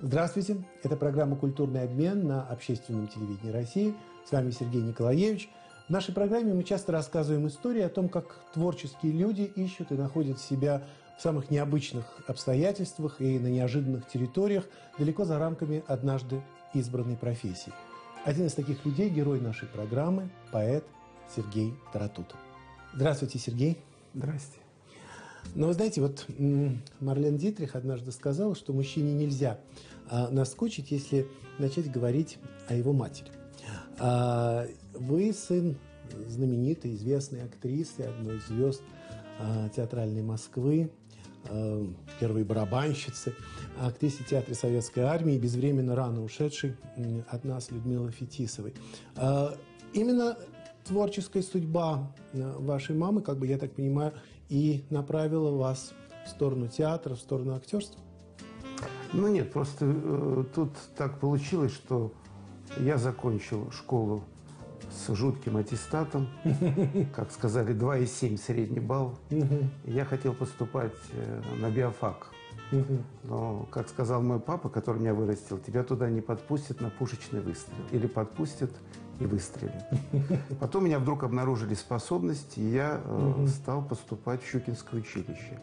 Здравствуйте, это программа «Культурный обмен» на общественном телевидении России. С вами Сергей Николаевич. В нашей программе мы часто рассказываем истории о том, как творческие люди ищут и находят себя в самых необычных обстоятельствах и на неожиданных территориях, далеко за рамками однажды избранной профессии. Один из таких людей – герой нашей программы, поэт Сергей Таратут. Здравствуйте, Сергей. Здрасте. Но вы знаете, вот Марлен Дитрих однажды сказала, что мужчине нельзя а, наскучить, если начать говорить о его матери. А, вы сын знаменитой, известной актрисы, одной из звезд а, театральной Москвы, первой барабанщицы, актрисе театра Советской Армии, безвременно рано ушедшей от нас Людмилы Фетисовой. Именно творческая судьба вашей мамы, как бы я так понимаю, и направила вас в сторону театра, в сторону актерства? Ну нет, просто э, тут так получилось, что я закончил школу с жутким аттестатом, как сказали, 2,7 средний балл. Я хотел поступать э, на биофак. Но, как сказал мой папа, который меня вырастил, тебя туда не подпустят на пушечный выстрел. Или подпустят и выстрелят. Потом меня вдруг обнаружили способности, и я э, стал поступать в Щукинское училище.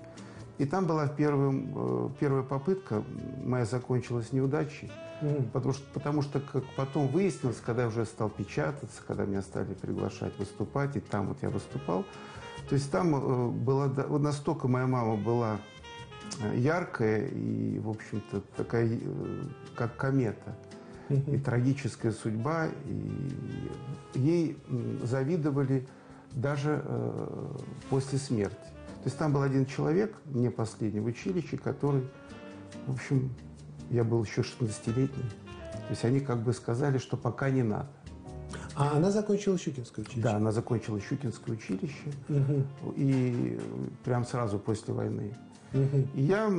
И там была первым, э, первая попытка, моя закончилась неудачей, mm. потому, что, потому что, как потом выяснилось, когда я уже стал печататься, когда меня стали приглашать выступать, и там вот я выступал, то есть там э, была, вот настолько моя мама была э, яркая и, в общем-то, такая, как комета, mm-hmm. и трагическая судьба, и ей завидовали даже после смерти. То есть там был один человек, не последний в училище, который, в общем, я был еще 16-летний. То есть они как бы сказали, что пока не надо. А она закончила Щукинское училище? Да, она закончила Щукинское училище. Угу. И прям сразу после войны. Угу. И я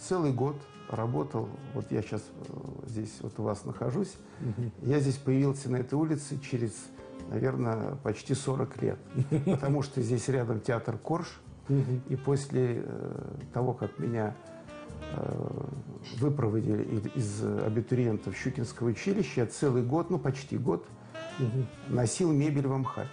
целый год работал, вот я сейчас э, здесь вот у вас нахожусь, угу. я здесь появился на этой улице через, наверное, почти 40 лет. Потому что здесь рядом театр Корж, и после э, того, как меня э, выпроводили из абитуриентов Щукинского училища, я целый год, ну почти год, носил мебель в Амхате.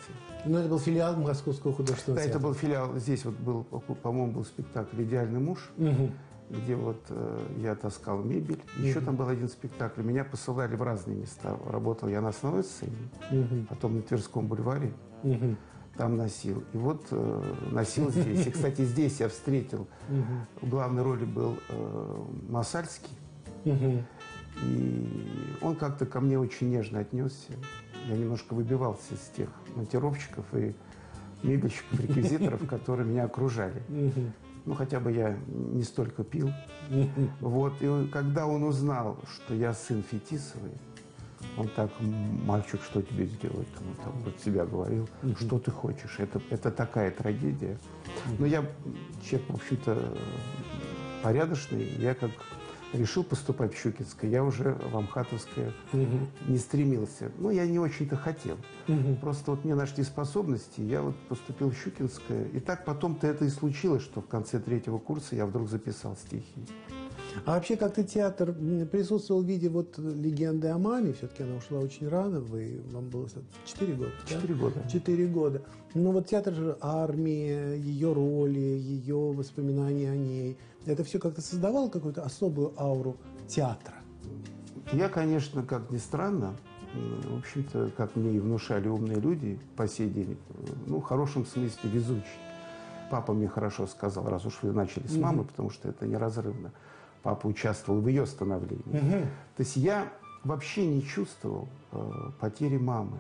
Ну, это был филиал Московского художественного да, театра. это был филиал. Здесь вот был, по-моему, был спектакль «Идеальный муж», угу. где вот э, я таскал мебель. Еще угу. там был один спектакль. Меня посылали в разные места. Работал я на основной сцене, угу. потом на Тверском бульваре. Угу там носил. И вот э, носил здесь. И, кстати, здесь я встретил, в главной роли был э, Масальский. И он как-то ко мне очень нежно отнесся. Я немножко выбивался из тех монтировщиков и мебельщиков, реквизиторов, которые меня окружали. Ну, хотя бы я не столько пил. Вот. И когда он узнал, что я сын Фетисовой, он так, мальчик, что тебе сделать? Он так про себя говорил. Что ты хочешь? Это, это такая трагедия. Но я человек, в общем-то, порядочный. Я как решил поступать в Щукинское, я уже в Амхатовское угу. не стремился. Ну, я не очень-то хотел. Угу. Просто вот мне нашли способности, я вот поступил в Щукинское. И так потом-то это и случилось, что в конце третьего курса я вдруг записал стихи. А вообще как-то театр присутствовал в виде вот легенды о маме, все-таки она ушла очень рано, вы, вам было 4 года, Четыре да? года. Четыре года. Ну вот театр же, армия, ее роли, ее воспоминания о ней, это все как-то создавало какую-то особую ауру театра? Я, конечно, как ни странно, в общем-то, как мне и внушали умные люди по сей день, ну, в хорошем смысле везучий. Папа мне хорошо сказал, раз уж вы начали с мамы, mm-hmm. потому что это неразрывно папа участвовал в ее становлении. Угу. То есть я вообще не чувствовал э, потери мамы.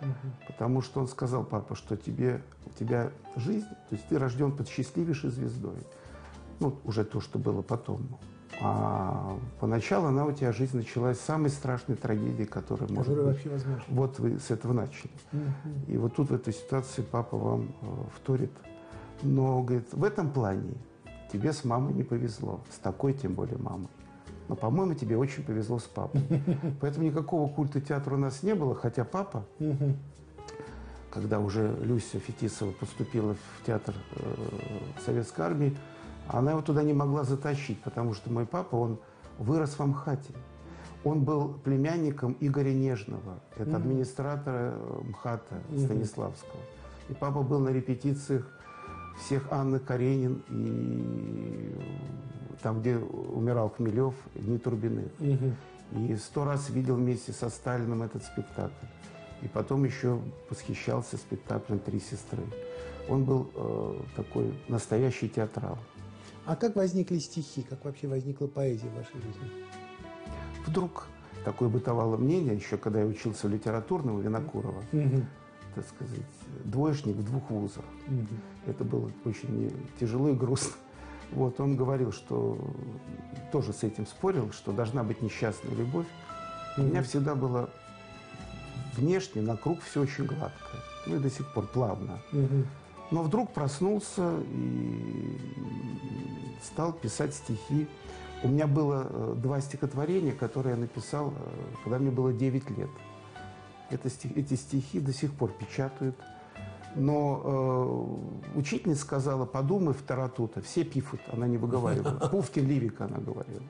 Угу. Потому что он сказал, папа, что тебе, у тебя жизнь, то есть ты рожден под счастливейшей звездой. Ну, уже то, что было потом. А поначалу она у тебя жизнь началась с самой страшной трагедии, которая может Которая быть. вообще возможно. Вот вы с этого начали. Угу. И вот тут в этой ситуации папа вам э, вторит. Но, говорит, в этом плане тебе с мамой не повезло, с такой тем более мамой. Но, по-моему, тебе очень повезло с папой. Поэтому никакого культа театра у нас не было, хотя папа, когда уже Люся Фетисова поступила в театр э, Советской Армии, она его туда не могла затащить, потому что мой папа, он вырос в Амхате. Он был племянником Игоря Нежного, это администратора э, МХАТа Станиславского. И папа был на репетициях всех Анны Каренин и там, где умирал Хмелев, Дни Турбиных. И сто раз видел вместе со Сталиным этот спектакль. И потом еще восхищался спектаклем «Три сестры». Он был э, такой настоящий театрал. А как возникли стихи? Как вообще возникла поэзия в вашей жизни? Вдруг такое бытовало мнение, еще когда я учился в литературном у Винокурова, Мгм. Так сказать, двоечник в двух вузах. Мгм. Это было очень тяжело и грустно. Вот, он говорил, что тоже с этим спорил, что должна быть несчастная любовь. У меня всегда было внешне, на круг все очень гладко. Ну и до сих пор плавно. Мгм. Но вдруг проснулся и стал писать стихи. У меня было э, два стихотворения, которые я написал, э, когда мне было 9 лет. Это эти стихи до сих пор печатают. Но э, учительница сказала, подумай, второтута, все пифут, она не выговаривала. Пуфкин, лирик, она говорила.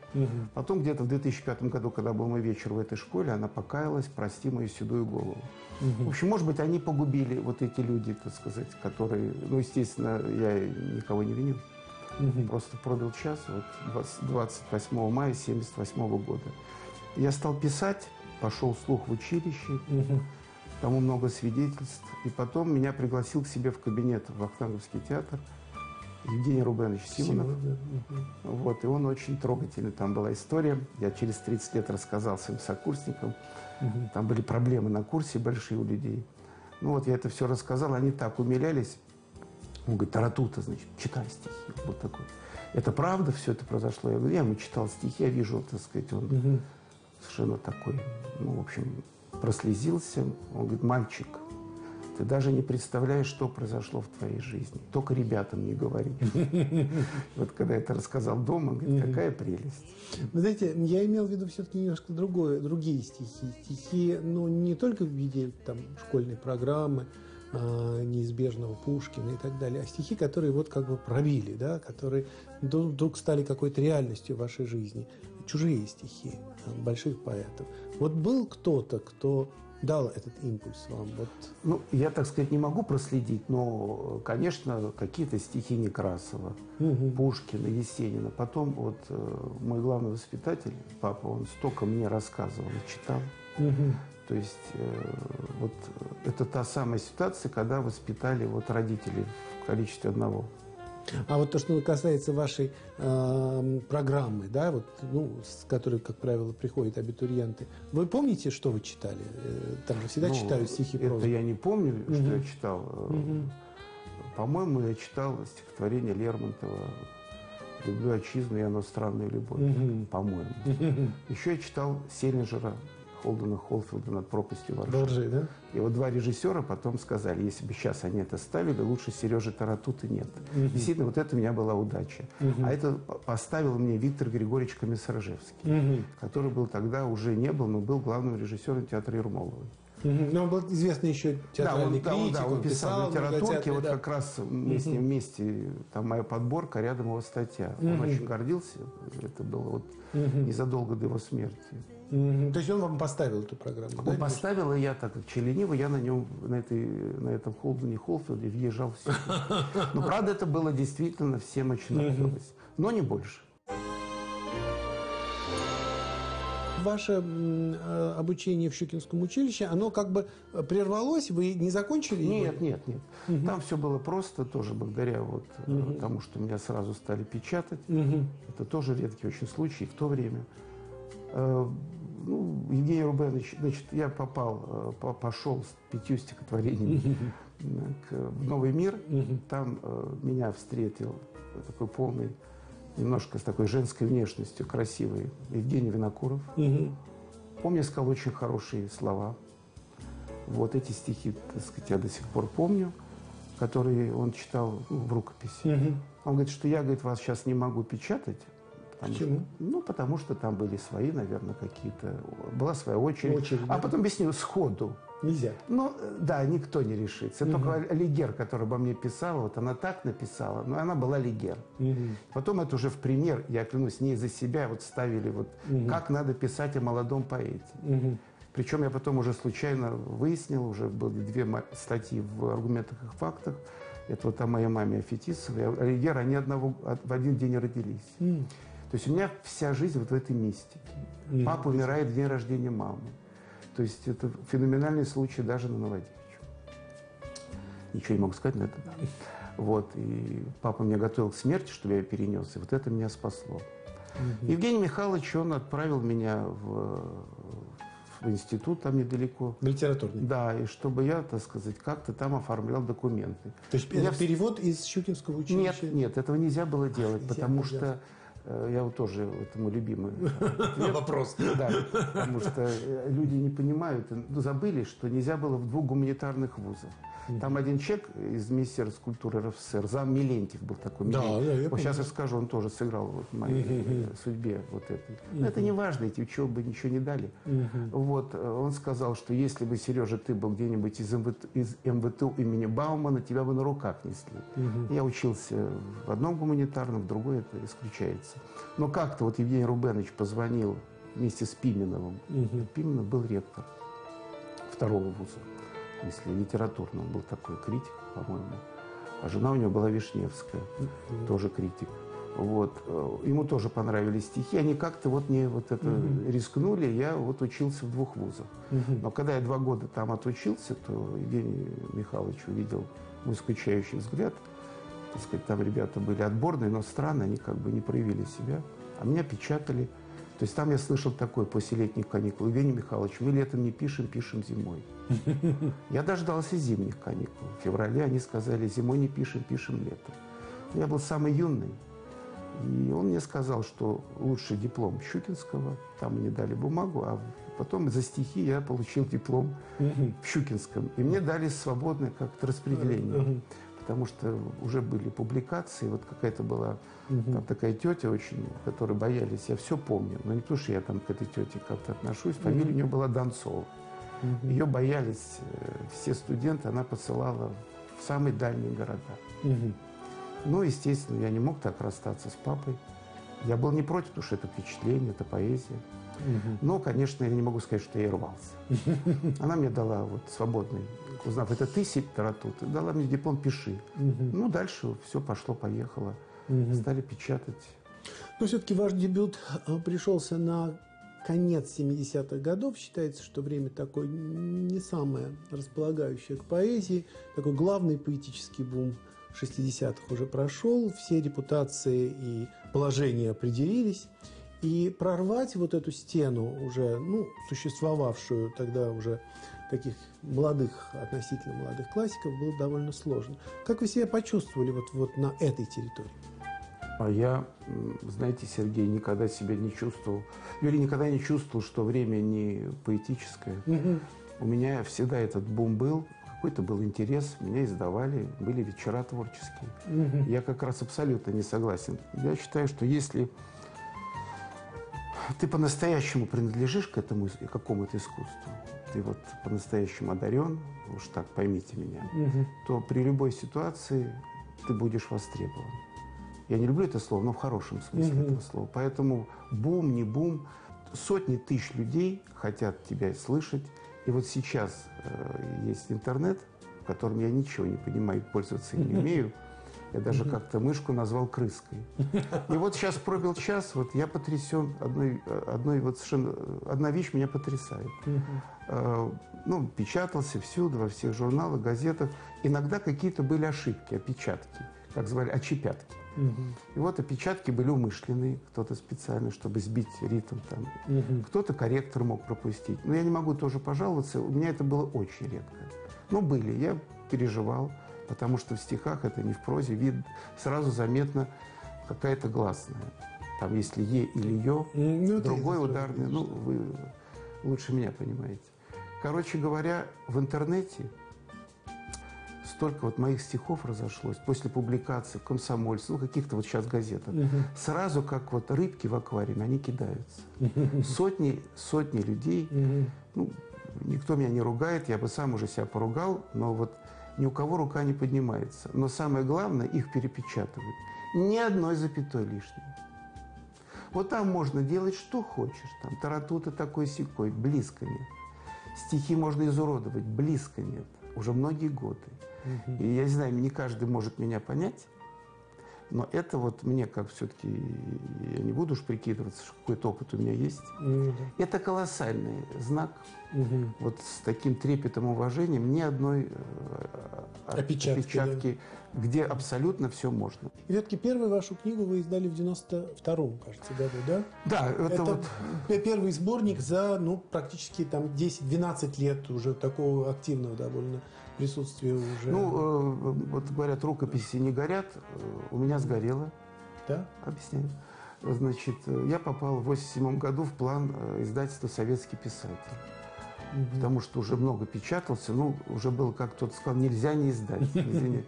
Потом где-то в 2005 году, когда был мой вечер в этой школе, она покаялась, прости мою седую голову. В общем, может быть, они погубили вот эти люди, так сказать, которые, ну, естественно, я никого не виню. Просто пробил час, вот 20 28 мая 78 года. Я стал писать, пошел вслух в училище, Мгм. тому много свидетельств. И потом меня пригласил к себе в кабинет в Вахтанговский театр Евгений Рубенович Симонов. Симонов, да. Мгм. Вот, и он очень трогательный. Там была история. Я через 30 лет рассказал своим сокурсникам. Мгм. Там были проблемы на курсе большие у людей. Ну вот я это все рассказал, они так умилялись. Он говорит, Таратута, значит, читай стихи. Вот такой. Это правда все это произошло? Я говорю, я ему читал стихи, я вижу, так сказать, он Мгм. Совершенно такой, ну, в общем, прослезился. Он говорит, мальчик, ты даже не представляешь, что произошло в твоей жизни. Только ребятам не говори. Вот когда я это рассказал дома, он говорит, какая прелесть. Вы знаете, я имел в виду все-таки немножко другое, другие стихи. Стихи, ну, не только в виде там, школьной программы, а, неизбежного Пушкина и так далее, а стихи, которые вот как бы пробили, да, которые вдруг стали какой-то реальностью в вашей жизни. Чужие стихи больших поэтов. Вот был кто-то, кто дал этот импульс вам? Вот. Ну, я, так сказать, не могу проследить, но, конечно, какие-то стихи Некрасова, Мгм. Пушкина, Есенина. Потом вот э, мой главный воспитатель, папа, он столько мне рассказывал и читал. Мгм. То есть э, вот это та самая ситуация, когда воспитали вот родители в количестве одного. А вот то, что касается вашей эм, программы, да, вот, ну, с которой, как правило, приходят абитуриенты, вы помните, что вы читали? Э, Там же всегда Ну, читают стихи Это прозы. я не помню, что Мгм. я читал. Э, Мгм. По-моему, я читал стихотворение Лермонтова «Люблю отчизну, и оно странная любовь». Мгм. По-моему. Мгм. Еще я читал Селлинджера, Холдена Холфилда «Над пропастью Варшавы». Боржи, да? И вот два режиссера потом сказали, если бы сейчас они это ставили, лучше Сережи Таратуты нет. Мгм. Действительно, вот это у меня была удача. Мгм. А это по- поставил мне Виктор Григорьевич Комиссаржевский, Мгм. который был тогда, уже не был, но был главным режиссером театра Ермоловой. Но он был известный еще театральный да, он, критик, да, он, да, он писал литературки, театров, вот да. как раз мы с ним вместе, там моя подборка, рядом его статья. Он очень гордился, это было вот незадолго до его смерти. То есть он вам поставил эту программу, да? Он поставил, и я, так как челениво, я на нем, на, этой, на этом Холдене Холфилде въезжал все. Но, правда, это было действительно, всем очень нравилось. Но не больше. Ваше э, обучение в Щукинском училище, оно как бы э, прервалось, вы не закончили? его? Нет, нет, нет. Там все было просто, тоже благодаря вот э, тому, что меня сразу стали печатать. Мгм. Это тоже редкий очень случай в то время. Ну, Евгений Рубенович, значит, я попал, по- пошел с пятью стихотворениями к- в Новый мир. Там меня встретил такой полный, немножко с такой женской внешностью, красивый Евгений Винокуров. Мгм. Он мне сказал очень хорошие слова. Вот эти стихи, так сказать, я до сих пор помню, которые он читал ну, в рукописи. Мгм. Он говорит, что я, говорит, вас сейчас не могу печатать, Потому Почему? Что, ну, потому что там были свои, наверное, какие-то... Была своя очередь. Очередь, а да. потом объясню сходу. Нельзя. Ну, да, никто не решится. Только Лигер, которая обо мне писала, вот она так написала, но она была Лигер. Мгм. Потом это уже в пример, я клянусь, не за себя вот ставили, вот как надо писать о молодом поэте. Мгм. Причем я потом уже случайно выяснил, уже были две статьи в «Аргументах и фактах». Это вот о моей маме Афетисовой. Лигер, они одного, в один день родились. М. То есть у меня вся жизнь вот в этой мистике. Мгм. Папа умирает в день рождения мамы. То есть это феноменальный случай даже на Новодевичьем. Ничего не могу сказать, но это да. Вот, и папа меня готовил к смерти, чтобы я ее перенес, и вот это меня спасло. Евгений Михайлович, он отправил меня в, в институт там недалеко. В литературный. Да, и чтобы я, так сказать, как-то там оформлял документы. То есть Я это в- перевод из Щукинского училища? Нет, нет, этого нельзя было делать, Нельзя, потому нельзя. что я вот тоже, это мой любимый Вопрос. Да, потому что э, люди не понимают, э, ну, забыли, что нельзя было в двух гуманитарных вузах. Там один человек из Министерства культуры РФСР, зам Милентьев был такой. Да, да, я Вот сейчас помню. я скажу, он тоже сыграл вот в моей э, судьбе вот этой. Но это не важно, эти учебы ничего не дали. Вот, э, он сказал, что если бы, Сережа, ты был где-нибудь из МВТ, из МВТУ имени Баумана, тебя бы на руках несли. Я учился в одном гуманитарном, в другой это исключается. Но как-то вот Евгений Рубенович позвонил вместе с Пименовым. Пименов был ректор второго вуза, если литературного, он был такой критик, по-моему. А жена у него была Вишневская, тоже критик. Вот. э, Ему тоже понравились стихи. Они как-то вот не вот это рискнули. Я вот учился в двух вузах. Но когда я два года там отучился, то Евгений Михайлович увидел мой скучающий взгляд. Так сказать, там ребята были отборные, но странно, они как бы не проявили себя. А меня печатали. То есть там я слышал такое после летних каникул. Евгений Михайлович, мы летом не пишем, пишем зимой. Я дождался зимних каникул. В феврале они сказали, зимой не пишем, пишем летом. Я был самый юный. И он мне сказал, что лучший диплом Щукинского, там мне дали бумагу, а потом за стихи я получил диплом в Щукинском. И мне дали свободное как-то распределение. Потому что уже были публикации, вот какая-то была там такая тетя очень, которой боялись, я все помню, но не потому, что я там к этой тете как-то отношусь, фамилия у нее была Донцова. Ее боялись э, все студенты, она посылала в самые дальние города. Мгм. Ну, естественно, я не мог так расстаться с папой. Я был не против, потому что это впечатление, это поэзия. Но, конечно, я не могу сказать, что я и рвался. Она мне дала вот свободный, узнав, это ты сектора тут, дала мне диплом «Пиши». Ну, дальше все пошло-поехало. Стали печатать. Но все-таки ваш дебют э, пришелся на конец 70-х годов. Считается, что время такое не самое располагающее к поэзии. Такой главный поэтический бум 60-х уже прошел. Все репутации и положения определились. И прорвать вот эту стену, уже ну, существовавшую тогда уже таких молодых, относительно молодых классиков, было довольно сложно. Как вы себя почувствовали вот, вот на этой территории? А я, знаете, Сергей, никогда себя не чувствовал, или никогда не чувствовал, что время не поэтическое. У меня всегда этот бум был, какой-то был интерес, меня издавали, были вечера творческие. Я как раз абсолютно не согласен. Я считаю, что если ты по-настоящему принадлежишь к этому ис- какому-то искусству, ты вот по-настоящему одарен, уж так поймите меня, то при любой ситуации ты будешь востребован. Я не люблю это слово, но в хорошем смысле этого слова. Поэтому бум, не бум, сотни тысяч людей хотят тебя слышать. И вот сейчас э, есть интернет, в котором я ничего не понимаю, пользоваться не умею. Я даже как-то мышку назвал крыской. И вот сейчас пробил час, вот я потрясен одной, одной вот совершенно, одна вещь меня потрясает. Э, Ну, печатался всюду, во всех журналах, газетах. Иногда какие-то были ошибки, опечатки, как звали, очепятки. И вот опечатки были умышленные, кто-то специально, чтобы сбить ритм там. Кто-то корректор мог пропустить. Но я не могу тоже пожаловаться, у меня это было очень редко. Но были, я переживал, потому что в стихах, это не в прозе, вид сразу заметно какая-то гласная. Там если «е» или «ё», Ну, другой ударный, ну, вы лучше меня понимаете. Короче говоря, в интернете столько вот моих стихов разошлось после публикации в «Комсомольце», ну, каких-то вот сейчас газетах. Мгм. Сразу, как вот рыбки в аквариуме, они кидаются. Сотни, сотни людей. Мгм. Ну, никто меня не ругает, я бы сам уже себя поругал, но вот ни у кого рука не поднимается. Но самое главное, их перепечатывают. Ни одной запятой лишней. Вот там можно делать что хочешь. Там таратута такой секой, близко нет. Стихи можно изуродовать, близко нет. Уже многие годы. И я не знаю, не каждый может меня понять, но это вот мне, как все-таки, я не буду уж прикидываться, что какой-то опыт у меня есть. Да. Это колоссальный знак. Мгм. Вот с таким трепетом уважением ни одной э, Опечатки, опечатки, где абсолютно все можно. И все-таки первую вашу книгу вы издали в 92-м, кажется, году, да? Да, это, Это, вот первый сборник за, ну, практически там 10-12 лет уже такого активного довольно присутствия уже. Ну, э, вот говорят, рукописи не горят. Э, У меня сгорело. да? Объясняю. Значит, э, я попал в 87 году в план э, издательства «Советский писатель». Мгм. Потому что уже много печатался. Ну, уже было, как кто-то сказал, нельзя не издать.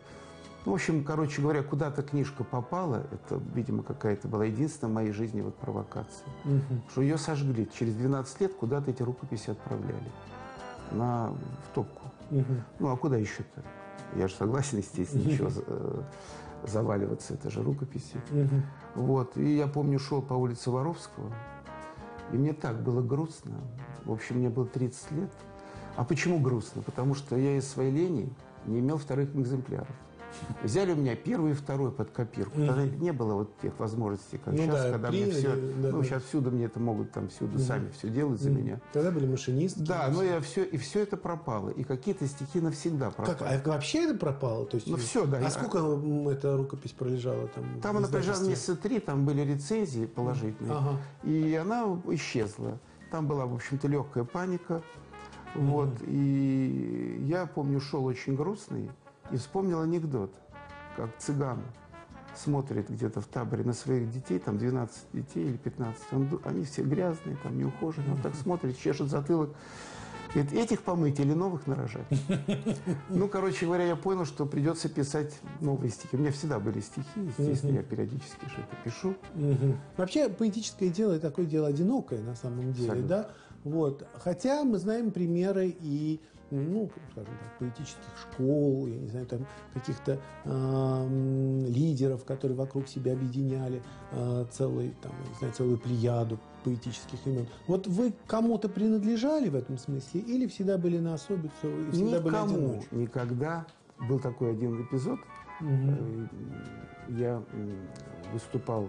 Ну, в общем, короче говоря, куда-то книжка попала. Это, видимо, какая-то была единственная в моей жизни вот провокация. Мгм. Что ее сожгли. Через 12 лет куда-то эти рукописи отправляли. На, в топку. Мгм. Ну, а куда еще-то? Я же согласен, естественно, ничего э, заваливаться, это же рукописи. Мгм. Вот, и я помню, шел по улице Воровского, и мне так было грустно. В общем, мне было 30 лет. А почему грустно? Потому что я из своей лени не имел вторых экземпляров. Взяли у меня первый и второй под копирку. Тогда Мгм. не было вот тех возможностей, как Ну сейчас, да, когда мне приняли, все... да, ну, да. сейчас всюду мне это могут там всюду Мгм. сами все делать за Мгм. меня. Тогда были машинистки. Да, но я все, и все это пропало. И какие-то стихи навсегда пропали. Как, а вообще это пропало? То есть, Ну, всё, да, А я- сколько эта рукопись пролежала там? Там она пролежала месяца три, там были рецензии положительные. Ага. И она исчезла. Там была, в общем-то, легкая паника. Вот. И я помню, шел очень грустный и вспомнил анекдот, как цыган смотрит где-то в таборе на своих детей, там 12 детей или 15, он они все грязные, там неухоженные, он так смотрит, чешет затылок, говорит, этих помыть или новых нарожать? Ну, короче говоря, я понял, что придется писать новые стихи. У меня всегда были стихи, естественно, я периодически что-то пишу. Вообще поэтическое дело это такое дело одинокое на самом деле, да? Вот. Хотя мы знаем примеры и ну, скажем так, поэтических школ, я не знаю, там каких-то эм, лидеров, которые вокруг себя объединяли э, целый, там, не знаю, целую плеяду поэтических имен. Вот вы кому-то принадлежали в этом смысле или всегда были на особицу и всегда были Никому одиночкой? никогда был такой один эпизод. Э, Я выступал,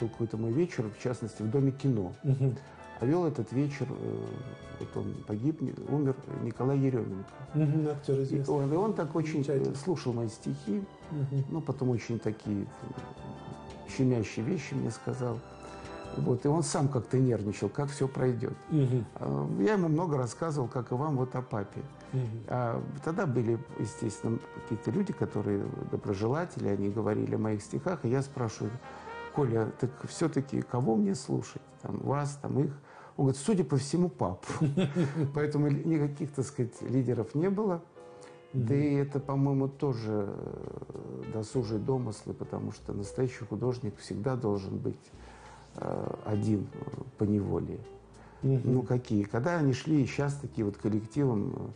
был какой-то мой вечер, в частности, в Доме кино. Мгм. А вел этот вечер, э, вот он погиб, умер Николай Еременко. Мгм, Актер И известный. он, и он так очень э, слушал мои стихи, Мгм. ну, потом очень такие щемящие вещи мне сказал. Вот, и он сам как-то нервничал, как все пройдет. Мгм. А, Я ему много рассказывал, как и вам, вот о папе. А тогда были, естественно, какие-то люди, которые доброжелатели, они говорили о моих стихах, и я спрашиваю, Коля, так все-таки кого мне слушать? Там, вас, там их? Он говорит, судя по всему, папу. Поэтому никаких, так сказать, лидеров не было. Да и это, по-моему, тоже э, досужие домыслы, потому что настоящий художник всегда должен быть э, один э, по неволе. Ну, какие? Когда они шли, сейчас такие вот коллективом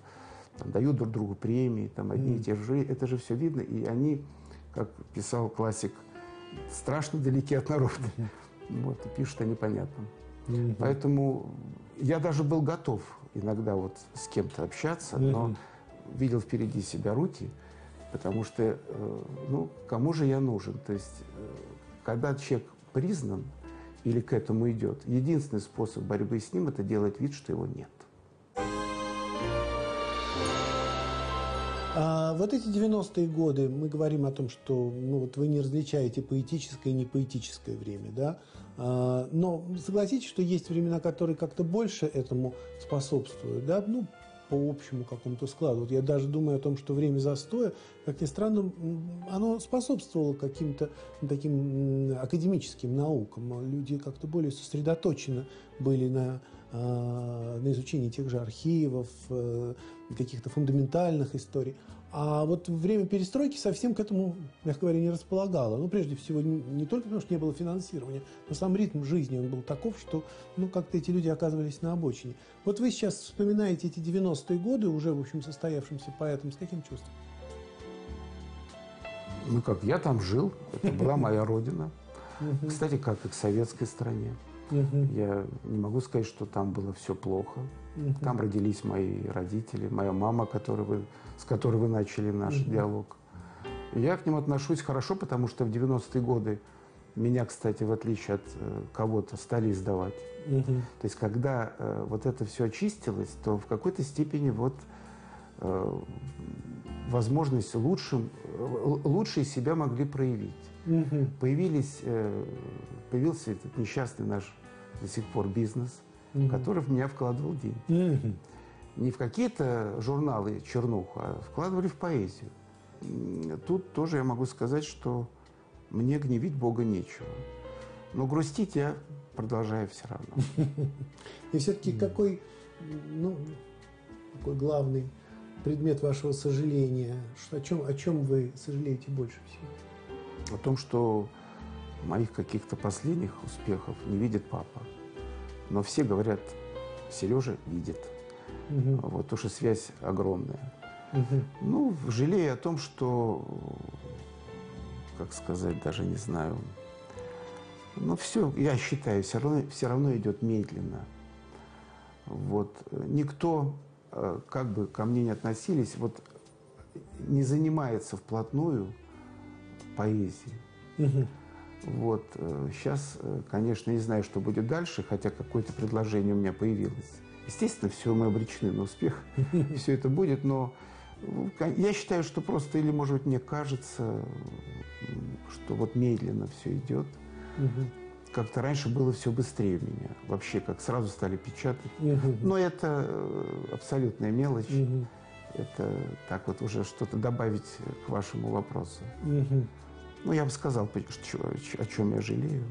там, дают друг другу премии, там одни и те же, это же все видно, и они, как писал классик, страшно далеки от народа. Вот, и пишут о непонятном. Мгм. Поэтому я даже был готов иногда вот с кем-то общаться, но Мгм. видел впереди себя руки, потому что, э, ну, кому же я нужен? То есть, э, когда человек признан или к этому идет, единственный способ борьбы с ним – это делать вид, что его нет. А вот эти 90-е годы, мы говорим о том, что ну, вот вы не различаете поэтическое и непоэтическое время, да? А, но согласитесь, что есть времена, которые как-то больше этому способствуют, да? Ну, по общему какому-то складу. Вот я даже думаю о том, что время застоя, как ни странно, оно способствовало каким-то таким академическим наукам. Люди как-то более сосредоточены были на на изучение тех же архивов, каких-то фундаментальных историй. А вот время перестройки совсем к этому, мягко говоря, не располагало. Ну, прежде всего, не только потому, что не было финансирования, но сам ритм жизни, он был таков, что, ну, как-то эти люди оказывались на обочине. Вот вы сейчас вспоминаете эти 90-е годы, уже, в общем, состоявшимся поэтом, с каким чувством? Ну, как, я там жил, это была моя родина. Кстати, как и к советской стране. Я не могу сказать, что там было все плохо. Там родились мои родители, моя мама, который вы, с которой вы начали наш диалог. Я к ним отношусь хорошо, потому что в 90-е годы меня, кстати, в отличие от э, кого-то, стали издавать. Угу. То есть, когда э, вот это все очистилось, то в какой-то степени вот э, возможность лучшим, э, лучше себя могли проявить. Угу. Появились, э, появился этот несчастный наш до сих пор бизнес, угу. который в меня вкладывал деньги. Угу. Не в какие-то журналы чернуху, а вкладывали в поэзию. Тут тоже я могу сказать, что мне гневить Бога нечего. Но грустить я продолжаю все равно. И все-таки какой, ну, какой главный предмет вашего сожаления? О, чем, о чем вы сожалеете больше всего? О том, что моих каких-то последних успехов не видит папа. Но все говорят, Сережа видит. Угу. Вот то, что связь огромная. Угу. Ну, жалею о том, что, как сказать, даже не знаю. Но все, я считаю, все равно, все равно идет медленно. Вот. Никто, э, как бы ко мне не относились, вот не занимается вплотную поэзией. Угу. Вот. Сейчас, э, э, конечно, не знаю, что будет дальше, хотя какое-то предложение у меня появилось. Естественно, все мы обречены на успех, все это будет, но ну, я считаю, что просто, или, может быть, мне кажется, что вот медленно все идет. Как-то раньше было все быстрее у меня. Вообще, как сразу стали печатать. Но это э, абсолютная мелочь. Это так вот уже что-то добавить к вашему вопросу. Ну, я бы сказал, о чем я жалею.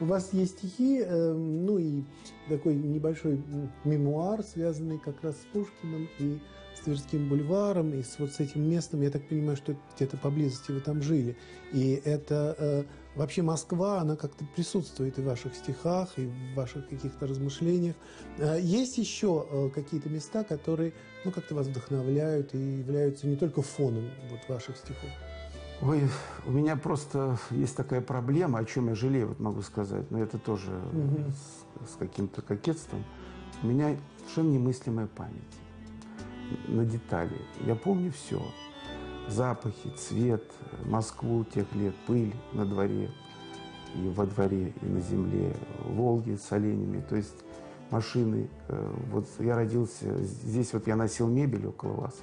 У вас есть стихи, эм, ну и такой небольшой мемуар, связанный как раз с Пушкиным и с Тверским бульваром, и с вот с этим местом. Я так понимаю, что где-то поблизости вы там жили. И это э, вообще Москва, она как-то присутствует и в ваших стихах, и в ваших каких-то размышлениях. Э, есть еще э, какие-то места, которые ну, как-то вас вдохновляют и являются не только фоном вот, ваших стихов? Ой, у меня просто есть такая проблема, о чем я жалею, вот могу сказать, но это тоже угу. с, с каким-то кокетством. У меня совершенно немыслимая память на детали. Я помню все. Запахи, цвет, Москву тех лет, пыль на дворе, и во дворе, и на земле, Волги с оленями, то есть машины. Э, вот я родился, здесь вот я носил мебель около вас,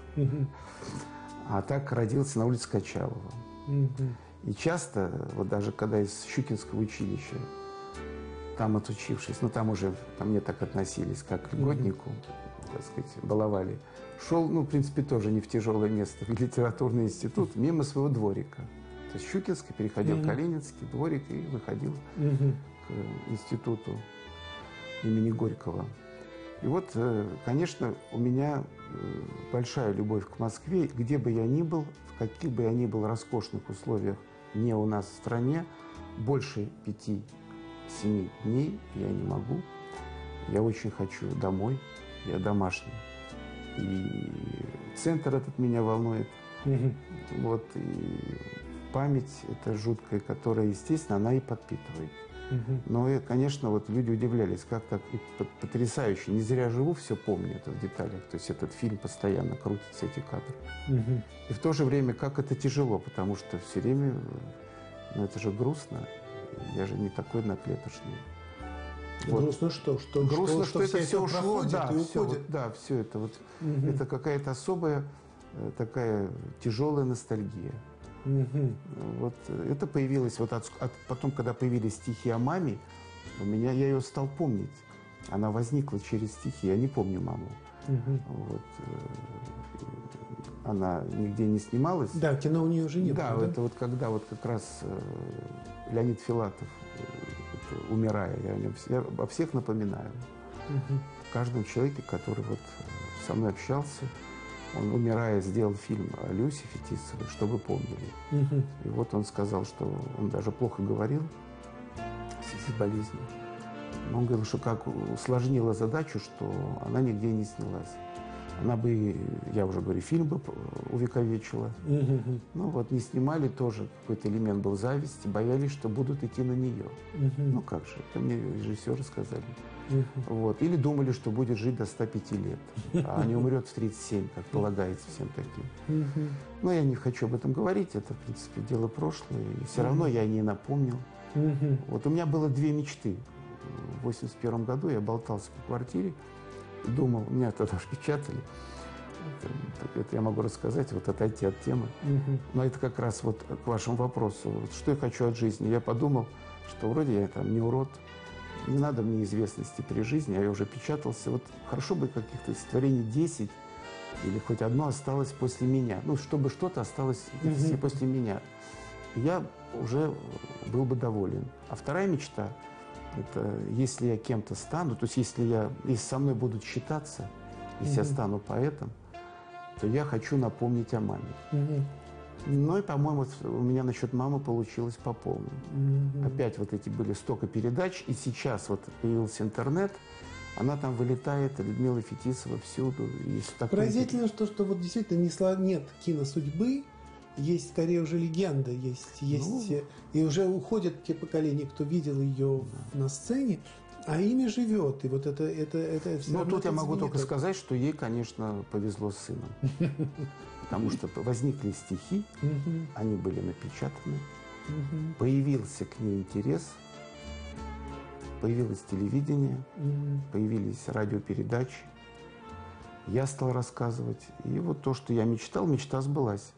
а так родился на улице Качалова. И часто, вот даже когда из Щукинского училища, там отучившись, ну там уже ко мне так относились, как к льготнику, так сказать, баловали, шел, ну, в принципе, тоже не в тяжелое место, в литературный институт, мимо своего дворика. То есть Щукинский переходил mm-hmm. Калининский дворик и выходил mm-hmm. к институту имени Горького. И вот, э, конечно, у меня э, большая любовь к Москве. Где бы я ни был, в каких бы я ни был роскошных условиях не у нас в стране, больше пяти-семи дней я не могу. Я очень хочу домой, я домашний. И центр этот меня волнует. Угу. Вот, и память это жуткая, которая, естественно, она и подпитывает. Угу. Но, конечно, вот люди удивлялись, как так потрясающе. Не зря живу, все помню это в деталях. То есть этот фильм постоянно крутится, эти кадры. Угу. И в то же время, как это тяжело, потому что все время, ну это же грустно. Я же не такой наклетушный. Вот. Грустно что? что грустно, что, что, что это все ушло, да, все, вот, да, все это вот, угу. это какая-то особая э, такая тяжелая ностальгия. Угу. Вот это появилось, вот от, от, потом, когда появились стихи о маме, у меня, я ее стал помнить. Она возникла через стихи, я не помню маму. Угу. Вот, э, она нигде не снималась. Да, кино у нее уже не да, было. Да, это вот когда вот как раз э, Леонид Филатов э, умирая, я, о нем, я обо всех напоминаю. Мгм. Каждому человеке, который вот со мной общался, он, умирая, сделал фильм о Люсе Фетисовой, чтобы помнили. Мгм. И вот он сказал, что он даже плохо говорил в связи с болезнью. Но он говорил, что как усложнила задачу, что она нигде не снялась. Она бы, я уже говорю, фильм бы увековечила. Мгм. Ну вот не снимали тоже, какой-то элемент был зависти, боялись, что будут идти на нее. Ну как же, это мне режиссеры сказали. Вот. Или думали, что будет жить до 105 лет, а не умрет в 37, как полагается всем таким. Но я не хочу об этом говорить, это, в принципе, дело прошлое. И все равно я не напомнил. Вот у меня было две мечты. В 81 году я болтался по квартире, думал, меня тогда уж печатали. Это, это я могу рассказать, вот отойти от темы. Но это как раз вот к вашему вопросу. Вот что я хочу от жизни? Я подумал, что вроде я там не урод, не надо мне известности при жизни, а я уже печатался. Вот хорошо бы каких-то стихотворений 10 или хоть одно осталось после меня. Ну, чтобы что-то осталось Мгм. после меня. Я уже был бы доволен. А вторая мечта – это если я кем-то стану, то есть если, я, если со мной будут считаться, если я Мгм. стану поэтом, то я хочу напомнить о маме. Мгм. Ну и, по-моему, у меня насчет мамы получилось по полной. Мгм. Опять вот эти были столько передач, и сейчас вот появился интернет, она там вылетает, Людмила Фетисова всюду. И такой- Поразительно, что, что вот действительно не сло- нет киносудьбы, есть скорее уже легенда, есть, есть Ну. и уже уходят те поколения, кто видел ее на сцене, а имя живет, и вот это это это. всё Ну, тут я могу только так. сказать, что ей, конечно, повезло с сыном. Потому что возникли стихи, они были напечатаны, появился к ней интерес, появилось телевидение, появились радиопередачи. Я стал рассказывать. И вот то, что я мечтал, мечта сбылась.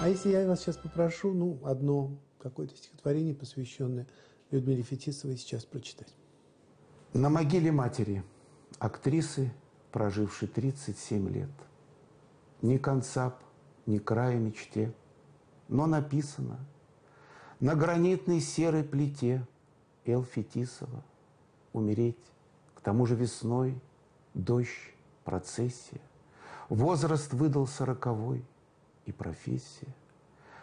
А если я вас сейчас попрошу, ну, одно какое-то стихотворение, посвященное Людмиле Фетисовой, сейчас прочитать. На могиле матери, актрисы, прожившей 37 лет. Ни конца, б, ни края мечте, но написано на гранитной серой плите Эл Фетисова умереть, к тому же весной дождь, процессия. Возраст выдал сороковой и профессия.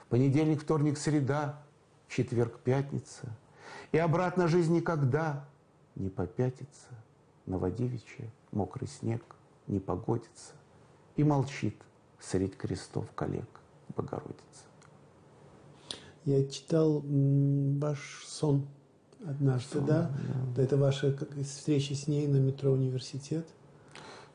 Понедельник, вторник, среда, четверг, пятница. И обратно жизнь никогда не попятится. На Водевиче мокрый снег не погодится. И молчит средь крестов коллег Богородица. Я читал ваш сон однажды, да? Это ваша встреча с ней на метро университет.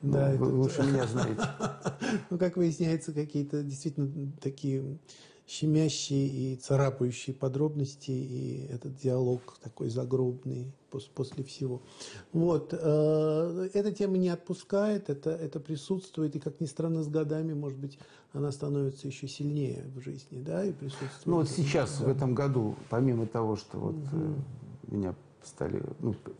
Ну, Да, вы это- лучше меня знаете. Ну, как выясняется, какие-то действительно такие щемящие и царапающие подробности, и этот диалог такой загробный пос- после всего. Вот. э, Эта тема не отпускает, это, это присутствует, и, как ни странно, с годами, может быть, она становится еще сильнее в жизни, да, и присутствует. Ну вот сейчас, Да. в этом году, помимо того, что вот э, меня стали, ну, п-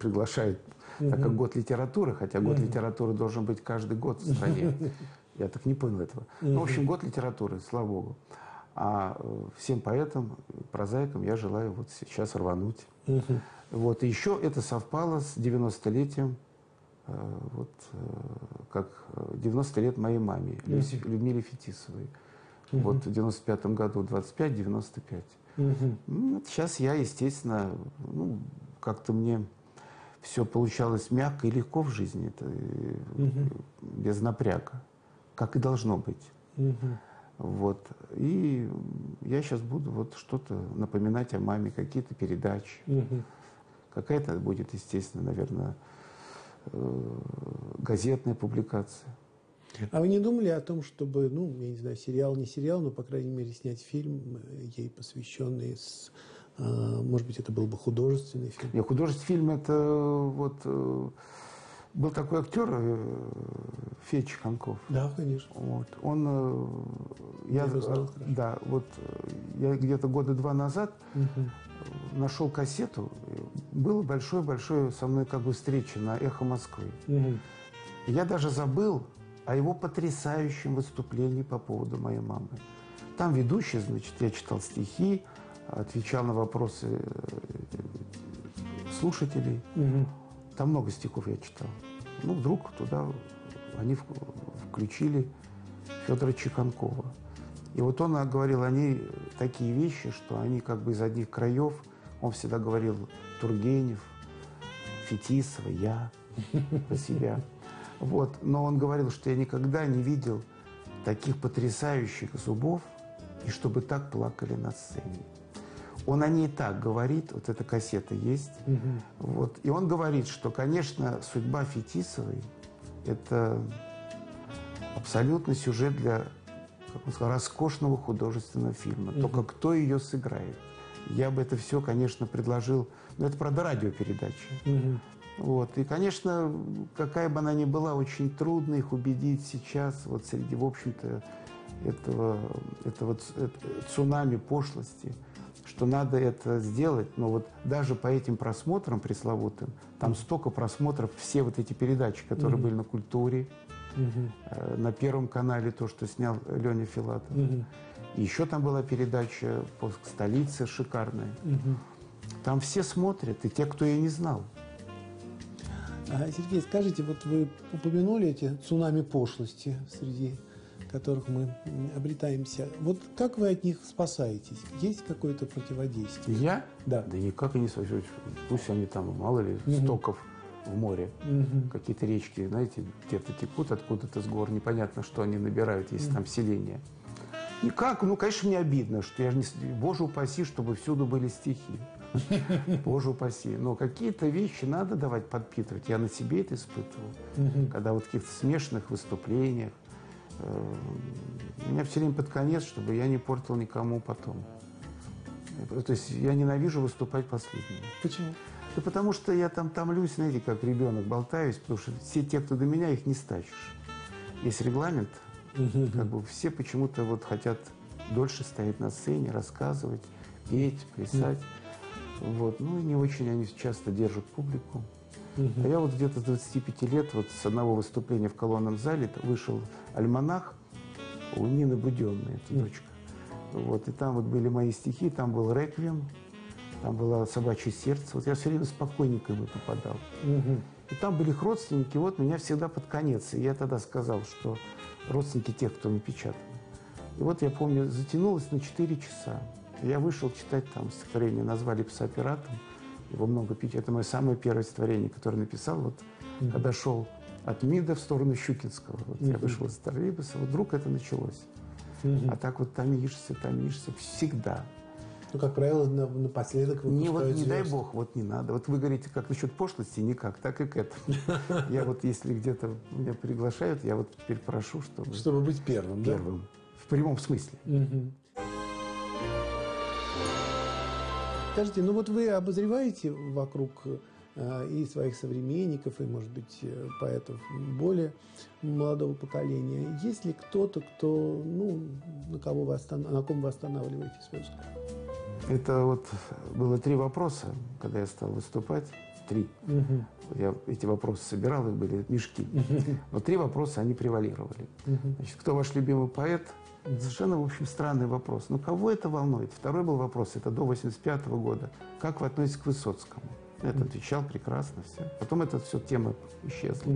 приглашают, так как год литературы, хотя год литературы должен быть каждый год в стране. Я так не понял этого. Ну, в общем, год литературы, слава богу. А э, всем поэтам, прозаикам я желаю вот сейчас рвануть. Мгм. Вот. И еще это совпало с 90-летием, э, вот, э, как э, 90 лет моей маме, Люсе- Людмиле Фетисовой. Вот в 95 году 25-95. Мгм. Ну, вот сейчас я, естественно, ну, как-то мне все получалось мягко и легко в жизни, это, э, без напряга, как и должно быть. Мгм. Вот. И я сейчас буду вот что-то напоминать о маме, какие-то передачи. Мгм. Какая-то будет, естественно, наверное, э, газетная публикация. А вы не думали о том, чтобы, ну, я не знаю, сериал, не сериал, но, по крайней мере, снять фильм, э, ей посвященный, с, может быть, это был бы художественный фильм? Нет, художественный фильм это вот э, был такой актер э, Федя Чеханков. Да, конечно. Вот. Он, э, я, его знал да, вот э, я где-то года два назад Мгм. нашел кассету. Было большое-большое со мной как бы встреча на «Эхо Москвы». Мгм. Я даже забыл о его потрясающем выступлении по поводу моей мамы. Там ведущий, значит, я читал стихи, отвечал на вопросы э, слушателей. Мгм. Там много стихов я читал. Ну, вдруг туда они включили Федора Чеканкова. И вот он а, говорил о ней такие вещи, что они как бы из одних краев. Он всегда говорил Тургенев, Фетисова, я про себя. Вот. Но он говорил, что я никогда не видел таких потрясающих зубов, и чтобы так плакали на сцене. Он о ней так говорит, вот эта кассета есть. Мгм. Вот. И он говорит, что, конечно, судьба Фетисовой – это абсолютно сюжет для, как он сказал, роскошного художественного фильма. Только кто ее сыграет? Я бы это все, конечно, предложил. Но это, правда, радиопередача. Мгм. Вот. И, конечно, какая бы она ни была, очень трудно их убедить сейчас вот среди, в общем-то, этого, этого э, цунами пошлости, что надо это сделать. Но вот даже по этим просмотрам пресловутым, там столько просмотров, все вот эти передачи, которые были на культуре, э, на Первом канале, то, что снял Леня Филатов. И еще там была передача по столице шикарная. Мгм. Там все смотрят, и те, кто ее не знал. А, Сергей, скажите, вот вы упомянули эти цунами пошлости, среди которых мы обретаемся. Вот как вы от них спасаетесь? Есть какое-то противодействие? Я? Да. Да никак и не спасешь. Пусть они там, мало ли, Мгм. стоков в море. Мгм. Какие-то речки, знаете, где-то текут откуда-то с гор. Непонятно, что они набирают, если там селение. Никак. Ну, конечно, мне обидно, что я же не... Боже упаси, чтобы всюду были стихи. Боже упаси. Но какие-то вещи надо давать подпитывать. Я на себе это испытывал. Когда вот в каких-то смешанных выступлениях меня все время под конец, чтобы я не портил никому потом. Э, То есть я ненавижу выступать последним. Почему? Да потому что я там томлюсь, знаете, как ребенок болтаюсь, потому что все те, кто до меня, их не стачишь. Есть регламент, как бы все почему-то вот хотят дольше стоять на сцене, рассказывать, петь, плясать. Вот. Ну и не очень они часто держат публику. Мгм. А я вот где-то с 25 лет вот с одного выступления в колонном зале вышел альманах у Нины Буденной, это дочка. Вот, и там вот были мои стихи, там был «Реквием», там было «Собачье сердце». Вот я все время с покойниками попадал. Мгм. И там были их родственники, вот меня всегда под конец. И я тогда сказал, что родственники тех, кто напечатан. И вот я помню, затянулось на 4 часа. Я вышел читать там стихотворение, назвали «Пса пиратом». Его много пить. Это мое самое первое стихотворение, которое написал. Вот Мгм. когда шел от МИДа в сторону Щукинского. Вот я Мгм. вышел из троллейбуса, вот вдруг это началось. Мгм. А так вот томишься, томишься всегда. Ну, как правило, на- напоследок Не, вот, не дай звезд. бог, вот не надо. Вот вы говорите, как насчет пошлости, никак, так и к этому. Я вот, если где-то меня приглашают, я вот теперь прошу, чтобы Чтобы быть первым, первым. В прямом смысле. Скажите, ну вот вы обозреваете вокруг э, и своих современников, и, может быть, э, поэтов более молодого поколения. Есть ли кто-то, кто, ну, на, кого вы остан- на ком вы останавливаете свой взгляд? Это вот было три вопроса, когда я стал выступать. Три. Мгм. Я эти вопросы собирал, их были мешки. Но три вопроса, они превалировали. Мгм. Значит, кто ваш любимый поэт? Совершенно, в общем, странный вопрос. Ну, кого это волнует? Второй был вопрос, это до 85 года. Как вы относитесь к Высоцкому? Это отвечал прекрасно, все. Потом эта все тема исчезла.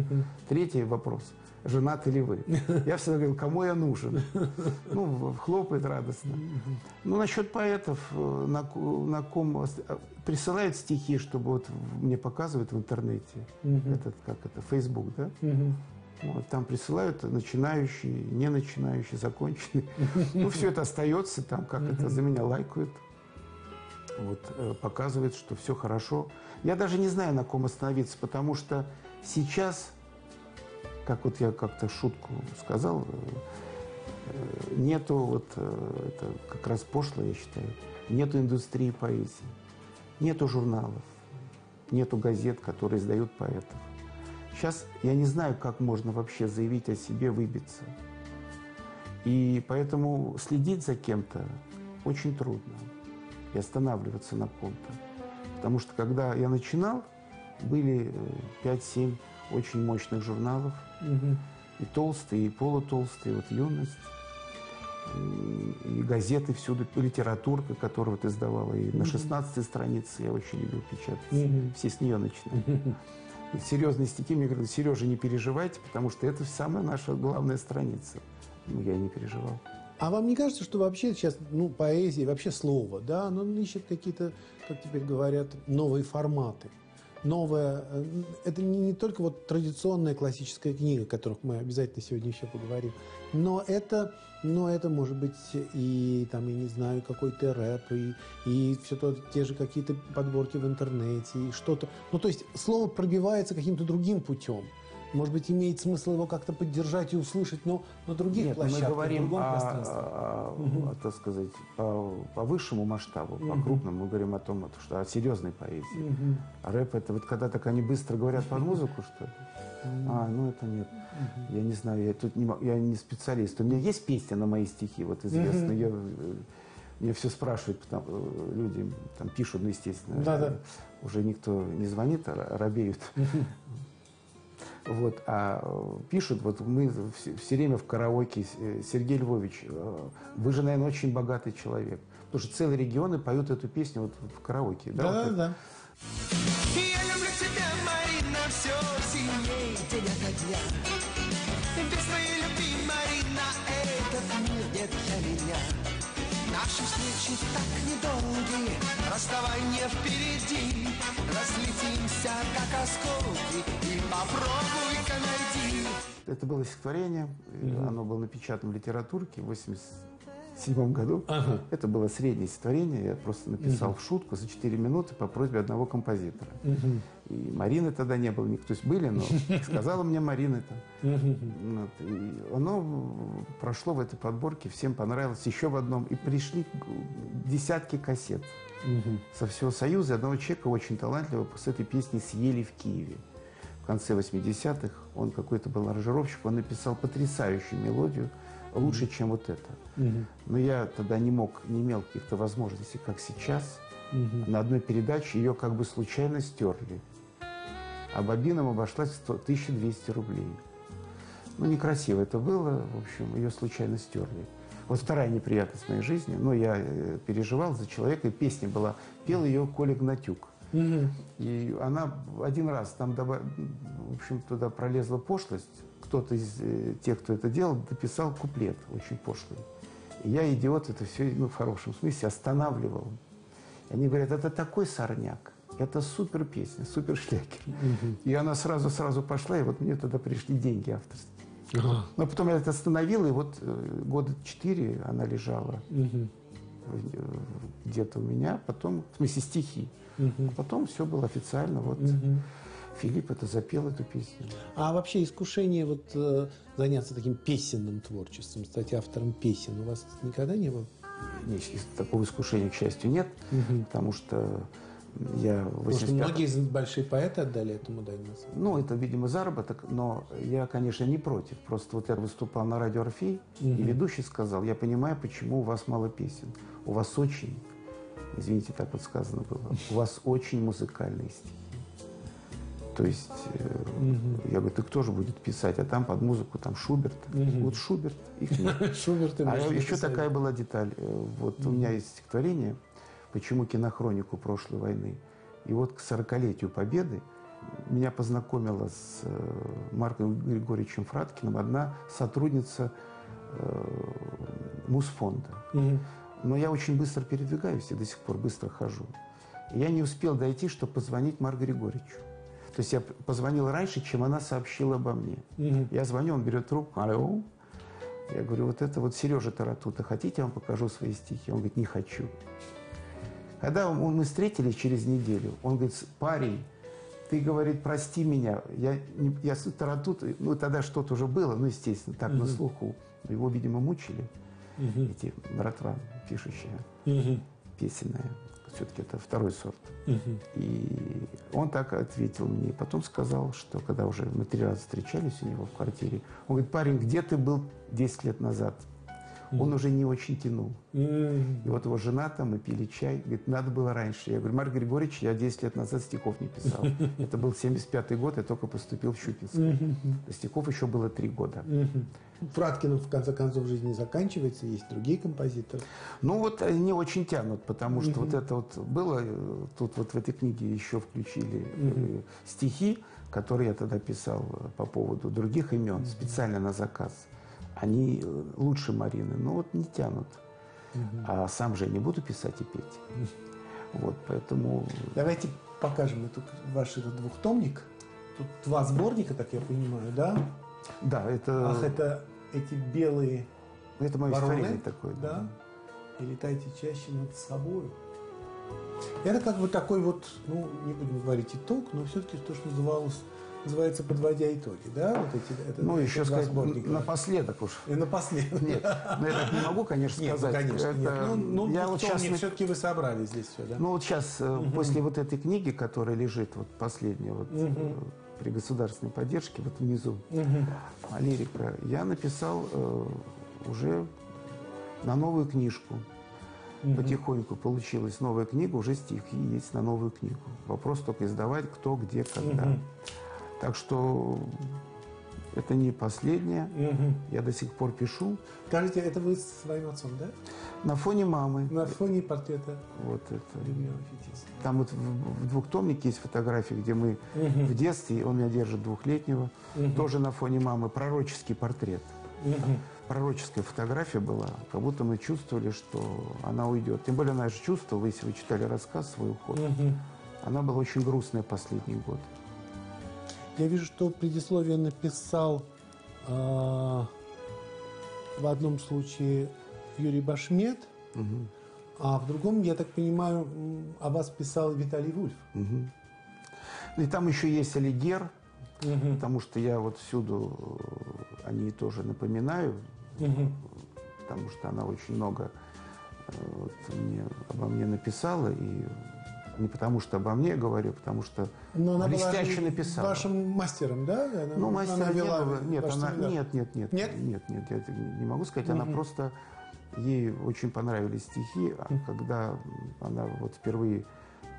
Третий вопрос. Женаты ли вы? Я всегда говорил, кому я нужен? Ну, хлопает радостно. Ну, насчет поэтов, э, на, на ком э, присылают стихи, чтобы вот мне показывают в интернете. Этот, как это, Facebook, да? Вот, там присылают начинающие, не начинающие, законченные. Ну, все это остается там, как это, за меня лайкают. Вот, э, показывает, что все хорошо. Я даже не знаю, на ком остановиться, потому что сейчас, как вот я как-то шутку сказал, э, э, нету вот, это как раз пошло, я считаю, нету индустрии поэзии, нету журналов, нету газет, которые издают поэтов. Сейчас я не знаю, как можно вообще заявить о себе, выбиться. И поэтому следить за кем-то очень трудно и останавливаться на ком-то. Потому что когда я начинал, были э, 5-7 очень мощных журналов, Мгм. и толстые, и полутолстые, вот юность. М, и газеты всюду, литературка, которую вот издавала, и на 16 странице я очень любил печатать. Мгм. Все с нее начинали. Серьезные стихи мне говорят, Сережа, не переживайте, потому что это самая наша главная страница. Ну, я не переживал. А вам не кажется, что вообще сейчас, ну, поэзия, вообще слово, да, оно ищет какие-то, как теперь говорят, новые форматы? Новое, э, это не, не только вот традиционная классическая книга, о которых мы обязательно сегодня еще поговорим, но это, но это может быть и, там, я не знаю, какой-то рэп, и, и все то, те же какие-то подборки в интернете, и что-то. Ну, то есть слово пробивается каким-то другим путем. Может быть, имеет смысл его как-то поддержать и услышать, но на других Нет, мы площадках, в говорим другом о, пространстве. о- о, так сказать, по, по высшему масштабу, по Мгм. крупному. Мы говорим о том, что о серьезной поэзии. Мгм. А рэп это вот когда так они быстро говорят под музыку, что ли? А, ну это нет. Я не знаю, я тут не, я не специалист. У меня есть песня на мои стихи, вот известно. Я, мне все спрашивают, потому, люди там пишут, ну естественно. Да-да. э, Уже никто не звонит, а робеют. Вот, а пишут, вот мы все, время в караоке, Сергей Львович, э, вы же, наверное, очень богатый человек. Потому что целые регионы поют эту песню вот в караоке. Да, вот да, это. да. Я люблю тебя, Марина, все сильнее день ото дня. Встречи так недолгие, расставание впереди. Разлетимся, как осколки, и попробуй-ка найди. Это было стихотворение, э, оно было напечатано в литературке в 87 году. Ага. Это было среднее стихотворение, я просто написал в шутку за 4 минуты по просьбе одного композитора. Мгм. И Марины тогда не было, никто то есть были, но сказала мне Марина. Мгм. Вот, и оно прошло в этой подборке, всем понравилось еще в одном. И пришли десятки кассет со всего Союза. Одного человека очень талантливого с этой песней съели в Киеве. В конце 80-х он какой-то был аранжировщик, он написал потрясающую мелодию, лучше, чем вот это. Но я тогда не мог, не имел каких-то возможностей, как сейчас. На одной передаче ее как бы случайно стерли. А бобинам обошлась в 100 1200 рублей. Ну, некрасиво это было. В общем, ее случайно стерли. Вот вторая неприятность моей жизни. Но я э, переживал за человека, и песня была. Пел ее Коля Гнатюк. Мгм. И она один раз там, в общем, туда пролезла пошлость. Кто-то из э, тех, кто это делал, дописал куплет очень пошлый. И я, идиот, это все, ну, в хорошем смысле, останавливал. И они говорят, это такой сорняк, это супер песня, супер шлягер. И она сразу-сразу пошла, и вот мне туда пришли деньги авторские. Ага. Но потом я это остановил, и вот э, года четыре она лежала э, где-то у меня, потом, в смысле, стихи. Мгм. А потом все было официально, вот Мгм. Филипп это запел эту песню. А вообще искушение вот э, заняться таким песенным творчеством, стать автором песен у вас никогда не было? Нет, такого искушения, к счастью, нет, Мгм. потому что я в Потому что 85 многие большие поэты отдали этому дань Ну, это, видимо, заработок, но я, конечно, не против. Просто вот я выступал на радио «Орфей», и Мгм. ведущий сказал, я понимаю, почему у вас мало песен. У вас очень, извините, так вот сказано было, у вас очень музыкальные стихи. То есть, Мгм. я говорю, ты кто же будет писать? А там под музыку там Шуберт. Мгм. Вот Шуберт, их нет. деле. Шуберт и А еще такая была деталь. Э, Вот у меня есть стихотворение «Почему кинохронику прошлой войны». И вот к 40-летию Победы меня познакомила с э, Марком Григорьевичем Фраткиным одна сотрудница Мусфонда. Но я очень быстро передвигаюсь и до сих пор быстро хожу. Я не успел дойти, чтобы позвонить Марку Григорьевичу. То есть я позвонил раньше, чем она сообщила обо мне. Мгм. Я звоню, он берет трубку. Алло. Я говорю, вот это вот Сережа Таратута, хотите, я вам покажу свои стихи? Он говорит, не хочу. Когда мы встретились через неделю, он говорит, парень, ты, говорит, прости меня, я, я с Таратута, ну тогда что-то уже было, ну естественно, так на слуху. Его, видимо, мучили, Мгм. эти братва, пишущие Мгм. песенные. Все-таки это второй сорт. Мгм. И он так ответил мне. Потом сказал, что когда уже мы три раза встречались у него в квартире, он говорит, парень, где ты был 10 лет назад? Он уже не очень тянул. М. И вот его жена там, мы пили чай, говорит, надо было раньше. Я говорю, Марк Григорьевич, я 10 лет назад стихов не писал. Это был 75-й год, я только поступил в Щукинское. До стихов еще было три года. Мгм. Фраткина, в конце концов, жизнь не заканчивается, есть другие композиторы. Ну вот они очень тянут, потому что вот это вот было, э, тут вот в этой книге еще включили э, стихи, которые я тогда писал э, по поводу других имен, специально на заказ. Они э, лучше Марины, но вот не тянут. А сам же я не буду писать и петь. Вот, поэтому Давайте покажем эту, ваш этот двухтомник. Тут два сборника, так я понимаю, да? Да, это, Ах, это эти белые это мое вороны, стихотворение такое. да? И летайте чаще над собой. Это как бы такой вот, ну, не будем говорить итог, но все-таки то, что называлось, называется подводя итоги, да? Вот эти, это, Ну, еще сказать, напоследок уж. И напоследок. Нет, ну, я так не могу, конечно, Нет, ну, сказать. конечно, Это- нет. Ну, ну я вот сейчас все-таки вы собрали здесь все, да? Ну вот сейчас, э, после вот этой книги, которая лежит, вот последняя, вот э, при государственной поддержке, вот внизу, а, лирика, я написал э, уже на новую книжку. Потихоньку получилась новая книга, уже стихи есть на новую книгу. Вопрос только издавать кто, где, когда. Мгм. Так что это не последнее. Мгм. Я до сих пор пишу Скажите, это вы с своим отцом, да? на фоне мамы. На фоне портрета Вот это. Там вот в, в двухтомнике есть фотографии, где мы в детстве, он меня держит двухлетнего, тоже на фоне мамы, пророческий портрет. Мгм. Пророческая фотография была, как будто мы чувствовали, что она уйдет. Тем более она же чувствовала, если вы читали рассказ «Свой уход», Мгм. она была очень грустная последний год. Я вижу, что предисловие написал а, в одном случае Юрий Башмет, Мгм. а в другом, я так понимаю, о вас писал Виталий Вульф. Ну И там еще есть Алигер, Мгм. потому что я вот всюду э, о ней тоже напоминаю, Мгм. потому что она очень много э, вот, мне, обо мне написала, и не потому что обо мне говорю, потому что Но она блестяще была написала. вашим мастером, да? Она, Ну, мастера она не вела было. Нет, она, семинар. нет, нет, нет, Нет? нет, нет, я не не могу сказать. Она Мгм. просто ей очень понравились стихи, а когда она вот впервые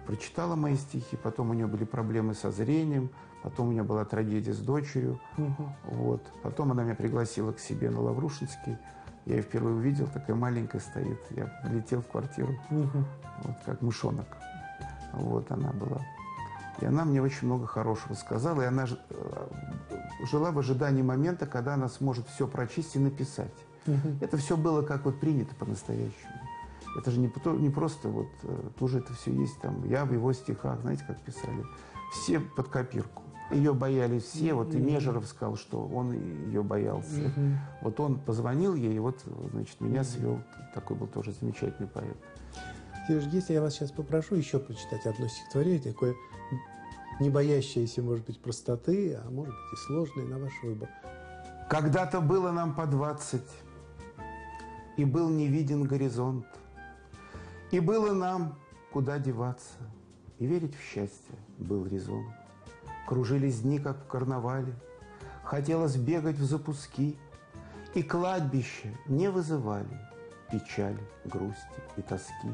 прочитала мои стихи, потом у нее были проблемы со зрением, потом у нее была трагедия с дочерью, Мгм. вот. Потом она меня пригласила к себе на Лаврушинский. Я ее впервые увидел, такая маленькая стоит. Я влетел в квартиру, Мгм. вот как мышонок. Вот она была. И она мне очень много хорошего сказала. И она э, жила в ожидании момента, когда она сможет все прочесть и написать. Мгм. Это все было как вот принято по-настоящему. Это же не, не просто вот, э, тоже это все есть там. Я в его стихах, знаете, как писали. Все под копирку. Ее боялись все. Вот и Межеров сказал, что он ее боялся. Мгм. Вот он позвонил ей, и вот, значит, меня свел. Такой был тоже замечательный поэт. Если я вас сейчас попрошу еще прочитать одно стихотворение, такое не боящееся, может быть, простоты, а может быть и сложное, на ваш выбор. Когда-то было нам по двадцать, и был не виден горизонт. И было нам куда деваться, и верить в счастье был резон. Кружились дни, как в карнавале, хотелось бегать в запуски, и кладбище не вызывали печали, грусти и тоски.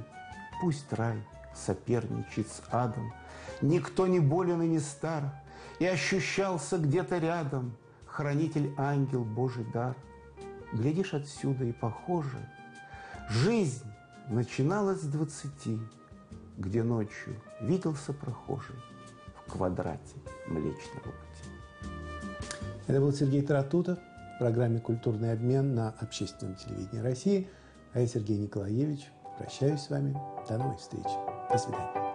Пусть рай соперничает с адом, никто не болен и не стар, и ощущался где-то рядом хранитель-ангел Божий дар. Глядишь отсюда и похоже, жизнь начиналась с двадцати, где ночью виделся прохожий в квадрате Млечного Пути. Это был Сергей Таратута в программе «Культурный обмен» на общественном телевидении России. А я Сергей Николаевич. Прощаюсь с вами. До новых встреч. До свидания.